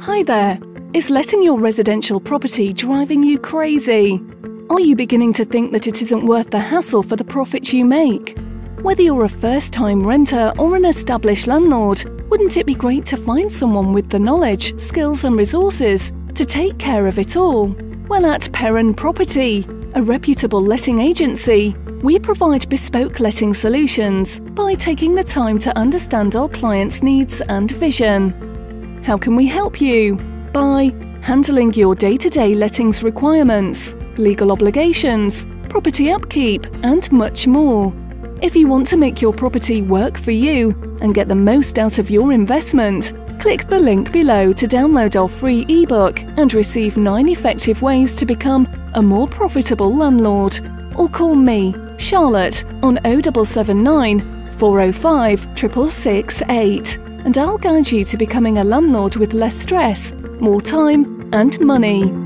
Hi there. Is letting your residential property driving you crazy? Are you beginning to think that it isn't worth the hassle for the profits you make? Whether you're a first time renter or an established landlord, wouldn't it be great to find someone with the knowledge, skills, and resources to take care of it all? Well, at Perrin Property, a reputable letting agency, we provide bespoke letting solutions by taking the time to understand our clients' needs and vision. How can we help you? By handling your day to day lettings requirements, legal obligations, property upkeep, and much more. If you want to make your property work for you and get the most out of your investment, click the link below to download our free ebook and receive 9 effective ways to become a more profitable landlord. Or call me, Charlotte, on 0779 405 6668 and I'll guide you to becoming a landlord with less stress, more time, and money.